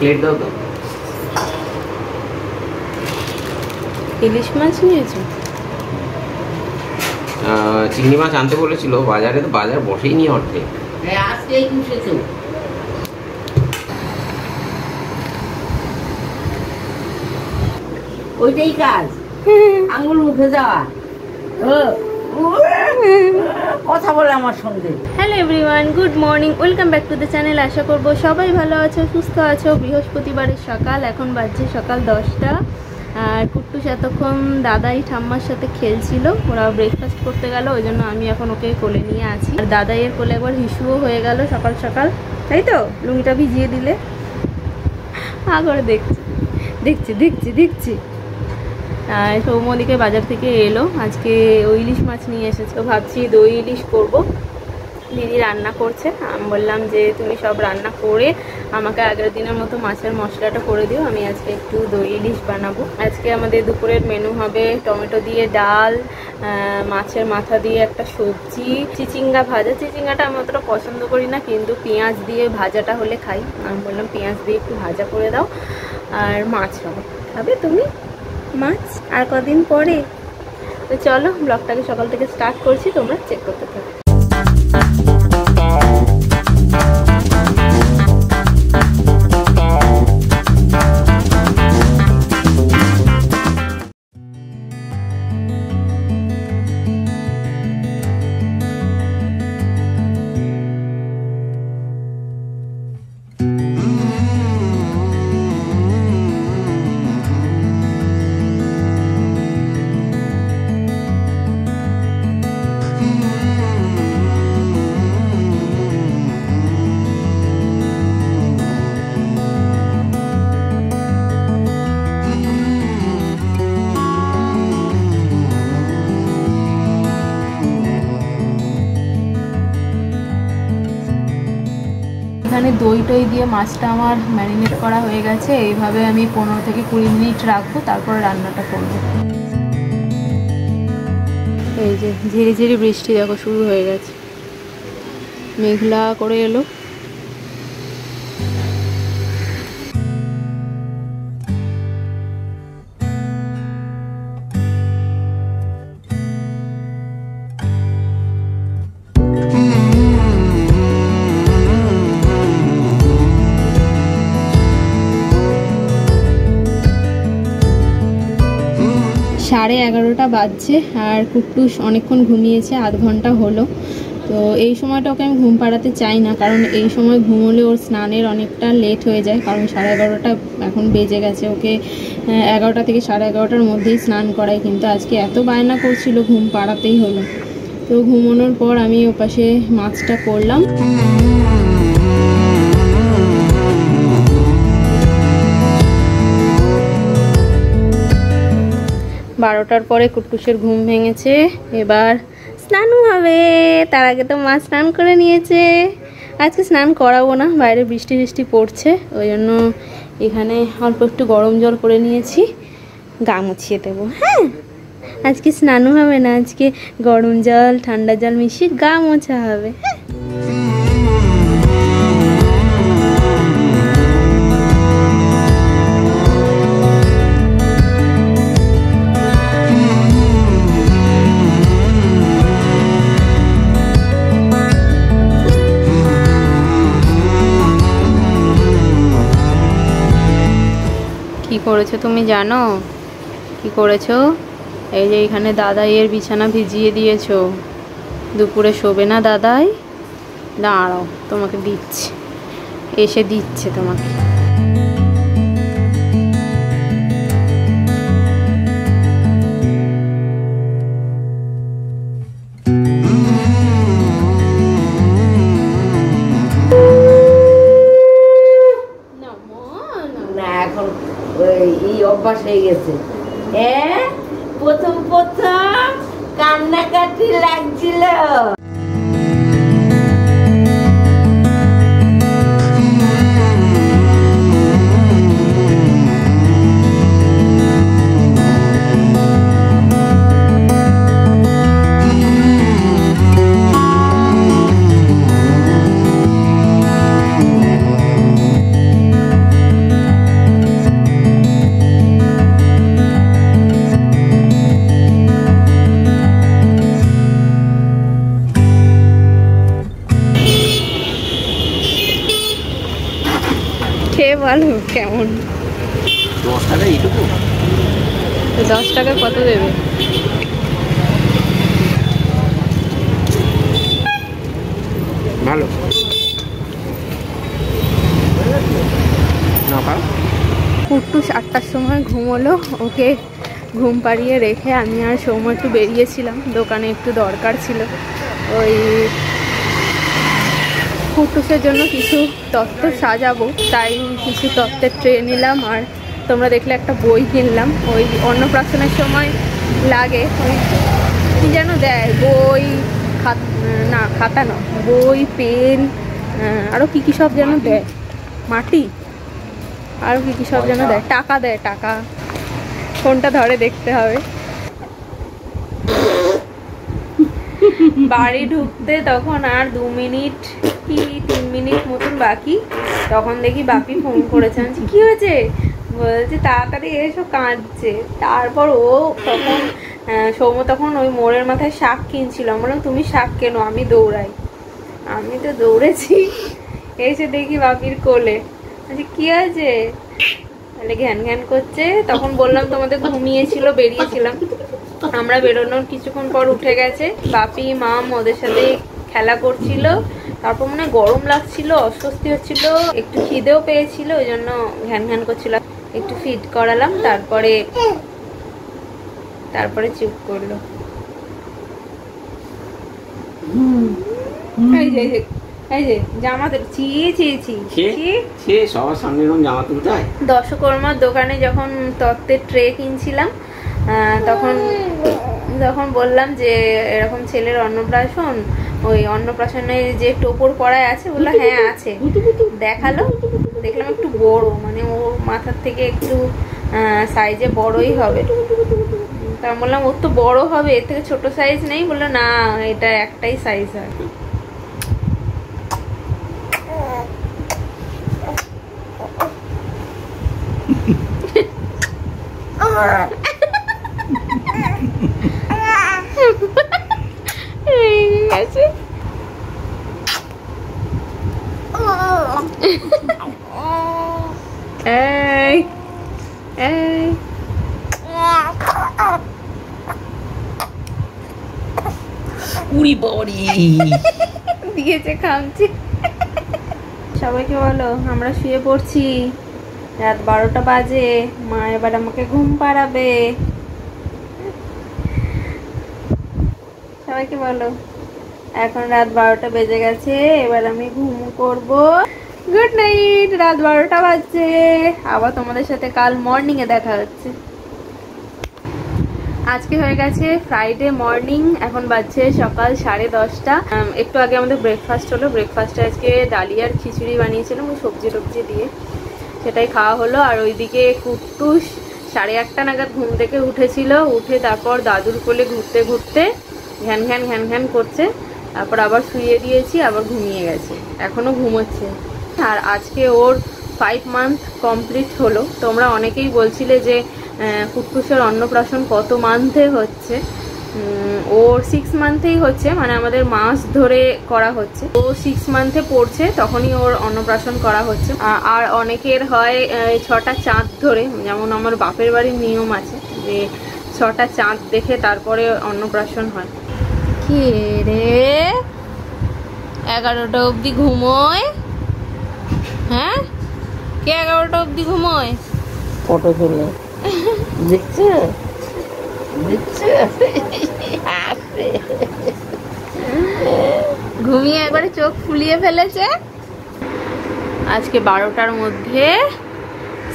Plate দাও তো। ইলিশ মাছ নিয়েছো? চিংড়ি মাছ আনতে বলেছিল বাজারে তো বাজার বসেই নি অর্ধেক ওইটাই কাজ। আঙুল মুখে যাওয়া। কথা বলে আমার সঙ্গে। Hello everyone good morning welcome back to the channel আশা করব সবাই ভালো আছো, সুস্থ আছো। বৃহস্পতিবারের সকাল, এখন বাজছে সকাল দশটা। আর কুট্টুস এতক্ষণ দাদাই ঠাম্মার সাথে খেলছিল, ওরা ব্রেকফাস্ট করতে গেল, ওই জন্য আমি এখন ওকে কোলে নিয়ে আছি। আর দাদাইয়ের কোলে একবার হিসুও হয়ে গেল সকাল সকাল, তাই তো? লুঙ্গিটা ভিজিয়ে দিলে। করে দেখছি দেখছি দেখছি দেখছি। সৌমদিকে বাজার থেকে এলো। আজকে ওই ইলিশ মাছ নিয়ে এসেছে। তো ভাবছি দই ইলিশ করব। দিদি রান্না করছে। আমি বললাম যে, তুমি সব রান্না করে আমাকে আগের দিনের মতো মাছের মশলাটা করে দিও। আমি আজকে একটু দই ইলিশ বানাবো। আজকে আমাদের দুপুরের মেনু হবে টমেটো দিয়ে ডাল মাছের মাথা দিয়ে একটা সবজি, চিচিঙ্গা ভাজা। চিচিঙ্গাটা আমি অতটা পছন্দ করি না, কিন্তু পেঁয়াজ দিয়ে ভাজাটা হলে খাই। আমি বললাম, পেঁয়াজ দিয়ে একটু ভাজা করে দাও। আর মাছ হবে। খাবে তুমি? মাছ আর কদিন পরে? তো চলো ব্লগটাকে সকাল থেকে স্টার্ট করছি, তোমরা চেক করতে থাকো। এখানে দই টই দিয়ে মাছটা আমার ম্যারিনেট করা হয়ে গেছে। এইভাবে আমি পনেরো থেকে কুড়ি মিনিট রাখব, তারপর রান্নাটা করব। এই যে ঝিরি ঝিরি বৃষ্টি দেখো শুরু হয়ে গেছে। মেঘলা করে এলো। সাড়ে এগারোটা বাজছে আর কুট্টুস অনেকক্ষণ ঘুমিয়েছে, আধ ঘণ্টা হলো। তো এই সময়টা ওকে আমি ঘুম পাড়াতে চাই না, কারণ এই সময় ঘুমোলে ওর স্নানের অনেকটা লেট হয়ে যায়, কারণ সাড়ে এগারোটা এখন বেজে গেছে। ওকে এগারোটা থেকে সাড়ে এগারোটার মধ্যেই স্নান করাই, কিন্তু আজকে এত বায়না করছিল, ঘুম পাড়াতেই হলো। তো ঘুমানোর পর আমি ওপাশে মাছটা করলাম। বারোটার পরে কুটকুসের ঘুম ভেঙেছে। এবার স্নানও হবে। তার আগে তো মা স্নান করে নিয়েছে। আজকে স্নান করাবো না, বাইরে বৃষ্টি বৃষ্টি পড়ছে। ওই জন্য এখানে অল্প একটু গরম জল করে নিয়েছি, গা মুছিয়ে দেবো। হ্যাঁ আজকে স্নানও হবে না, আজকে গরম জল, ঠান্ডা জল মিশিয়ে গা মোছা হবে। হ্যাঁ। করেছ তুমি জানো? কি করেছ? এই যে এখানে দাদাইয়ের বিছানা ভিজিয়ে দিয়েছ। দুপুরে শোবে না দাদাই? দাঁড়াও, তোমাকে দিচ্ছে। এসে দিচ্ছে তোমাকে। এই অভ্যাস হয়ে গেছে। হ্যাঁ? প্রথম প্রথম কান্নাকাটি লাগছিল। বলো কেমন? দশ টাকা এইটুকু? দশ টাকা কত দেবে? ভালো। কুট্টুস আটটার সময় ঘুমোলো ওকে ঘুম পাড়িয়ে রেখে আমি আর সৌম্য একটু বেরিয়েছিলাম দোকানে একটু দরকার ছিল। ওই কুট্টুসের জন্য কিছু তত্ত্ব সাজাবো। তাই কিছু তত্ত্বের ট্রে নিলাম আর তোমরা দেখলে একটা বই কিনলাম। ওই অন্নপ্রাশনের সময় লাগে। ওই কি যেন দেয়? বই খাত না খাতা নয়। বই পেন আরও কী কী সব যেন দেয়? মাটি? আরও কী কী সব যেন দেয়? টাকা দেয় টাকা। কোনটা ধরে দেখতে হবে। বাড়ি ঢুকতে তখন আর দু মিনিট কি তিন মিনিট মতন বাকি। তখন দেখি বাপি ফোন করেছে। আমি বলছি, কি হয়েছে? বলছে তাড়াতাড়ি এসো কাঁদছে। তারপর ও তখন সৌম্য তখন ওই মোড়ের মাথায় শাক কিনছিল। বললাম তুমি শাক কেনো? আমি দৌড়াই। আমি তো দৌড়েছি। এসে দেখি বাপির কোলে। বলছি কি আছে তাহলে ঘ্যান ঘ্যান করছে। তখন বললাম তোমাদের ঘুমিয়েছিল বেরিয়েছিলাম। আমরা বেরোনোর কিছুক্ষণ পর উঠে গেছে। বাপি মাম ওদের সাথে খেলা করছিল। তারপর মনে হয় গরম লাগছিল অস্বস্তি হচ্ছিল একটু খিদেও পেয়েছিল ওই জন্য ঘ্যান ঘ্যান করছিল। একটু ফিট করালাম তারপরে তারপরে চুপ করল। দশকর্মার দোকানে যখন তত্ত্বের ট্রে কিনছিলাম আহ, তখন তখন বললাম যে এরকম ছেলের অন্নপ্রাশন ওই অন্নপ্রাশনের যে টোপর পড়ায় আছে বলল হ্যাঁ আছে। দেখাল। দেখলাম একটু বড় মানে ও মাথার থেকে একটু সাইজে বড়ই হবে। তা আমি বললাম ওর তো বড় হবে এর থেকে ছোট সাইজ নেই? বলল না এটা একটাই সাইজ হয়। রেগে গেছে এই এই উড়ি বড়ি দিয়েছে খামছি সবাইকে বলো, আমরা শুয়ে পড়ছি। রাত বারোটা বাজে, মা এবার আমাকে ঘুম পাড়াবে। সবাইকে বলো, এখন রাত বারোটা বেজে গেছে, এবার আমি ঘুম করব। গুড নাইট রাত বারোটা বাজছে। আবার তোমাদের সাথে কাল মর্নিং এ দেখা হচ্ছে। আজকে হয়ে গেছে ফ্রাইডে মর্নিং এখন বাজছে সকাল সাড়ে দশটা। একটু আগে আমাদের ব্রেকফাস্ট হলো ব্রেকফাস্টে আজকে ডালিয়ার খিচুড়ি বানিয়েছিলাম, ওই সবজি টবজি দিয়ে। সেটাই খাওয়া হলো, আর ওইদিকে কুট্টুস সাড়ে আটটা নাগাদ ঘুম থেকে উঠেছিল, উঠে তারপর দাদুর কোলে ঘুরতে ঘুরতে ঘ্যান ঘ্যান ঘ্যান ঘ্যান করছে, তারপর আবার শুয়ে দিয়েছি, আবার ঘুমিয়ে গেছে, এখনও ঘুমোচ্ছে। আর আজকে ওর ফাইভ মান্থ কমপ্লিট হলো। তোমরা অনেকেই বলছিলে যে কুট্টুসের অন্নপ্রাশন কত মান্থে হচ্ছে? ওর সিক্স মান্থেই হচ্ছে মানে আমাদের মাস ধরে করা হচ্ছে। ও সিক্স মান্থে পড়ছে তখনই ওর অন্নপ্রাশন করা হচ্ছে। আর অনেকের হয় ছটা চাঁদ ধরে যেমন আমার বাপের বাড়ির নিয়ম আছে যে ছটা চাঁদ দেখে তারপরে অন্নপ্রাশন হয়। কি রে? এগারোটা অবধি ঘুমোয়? হ্যাঁ? কে এগারোটা অবধি ঘুমোয়? ফটো তুলে দেখছ দেখছ হাসে। ঘুমিয়ে একবারে চোখ ফুলিয়ে ফেলেছে। আজকে বারোটার মধ্যে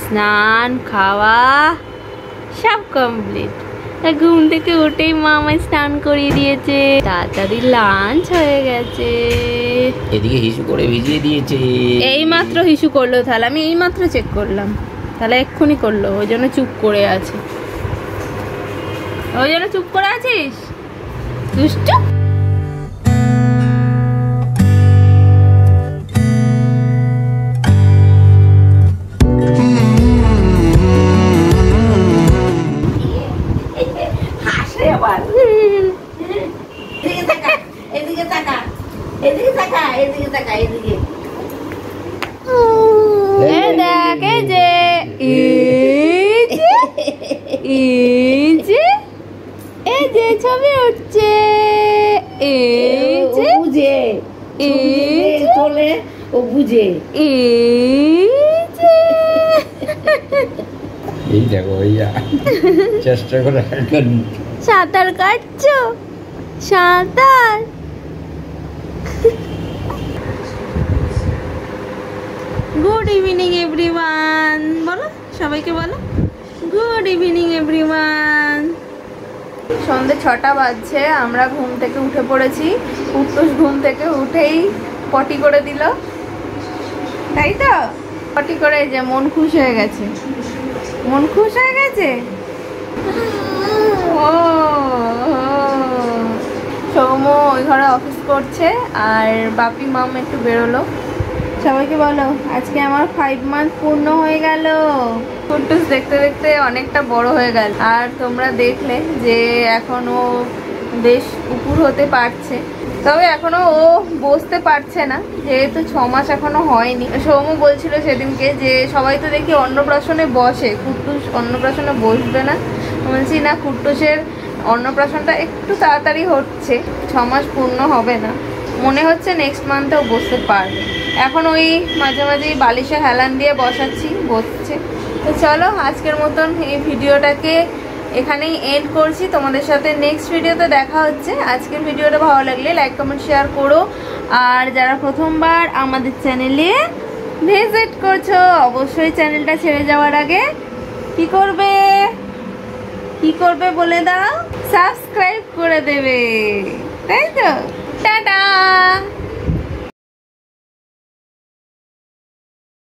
স্নান খাওয়া সব কমপ্লিট ঘুম থেকে উঠেই মা আমায় স্নান করিয়ে দিয়েছে। তাড়াতাড়ি লাঞ্চ হয়ে গেছে। এদিকে হিসু করে ভিজিয়ে দিয়েছে। এই মাত্র হিসু করল তাহলে আমি এই মাত্র চেক করলাম। তাহলে এক্ষুনি করল ওই জন্য চুপ করে আছে। ওই জন্য চুপ করে আছিস? দুষ্টু? তোলে ও বুঝে। এই দেখো চেষ্টা করে সাঁতার কাটছো? সাঁতার? গুড ইভিনিং এভরিওয়ান বলো সবাইকে বলো। গুড ইভিনিং এভরিওয়ান সন্ধে ছটা বাজছে, আমরা ঘুম থেকে উঠে পড়েছি। উত্তোষ ঘুম থেকে উঠেই পটি করে দিল। তাই তো? পটি করে যে, মন খুশ হয়ে গেছে। মন খুশ হয়ে গেছে? ও সৌম ওই ঘরে অফিস করছে, আর বাপি, মাম একটু বেরোলো। সবাইকে বলো, আজকে আমার ফাইভ মান্থ পূর্ণ হয়ে গেল। কুট্টুস দেখতে দেখতে অনেকটা বড় হয়ে গেল। আর তোমরা দেখলে যে এখনও বেশ উপুর হতে পারছে। তবে এখনও ও বসতে পারছে না, যেহেতু ছ মাস এখনও হয়নি। সৌম বলছিল সেদিনকে যে সবাই তো দেখি অন্নপ্রাশনে বসে, কুট্টুস অন্নপ্রাশনে বসবে না। বলছি, না, কুট্টুসের অন্নপ্রাশনটা একটু তাড়াতাড়ি হচ্ছে, ছ মাস পূর্ণ হবে না। মনে হচ্ছে নেক্সট মান্থেও বসতে পারবে। এখন ওই মাঝে মাঝে বালিশে হেলান দিয়ে বসাচ্ছি, বসছে। তো চলো আজকের মতন এই ভিডিওটাকে এখানেই এন্ড করছি। তোমাদের সাথে নেক্সট ভিডিওতে দেখা হচ্ছে। আজকের ভিডিওটা ভালো লাগলে লাইক কমেন্ট শেয়ার করো। আর যারা প্রথমবার আমাদের চ্যানেলে ভিজিট করছ, অবশ্যই চ্যানেলটা ছেড়ে যাওয়ার আগে কি করবে? কি করবে বলে দাও? সাবস্ক্রাইব করে দেবে। তাই তো? টাটা!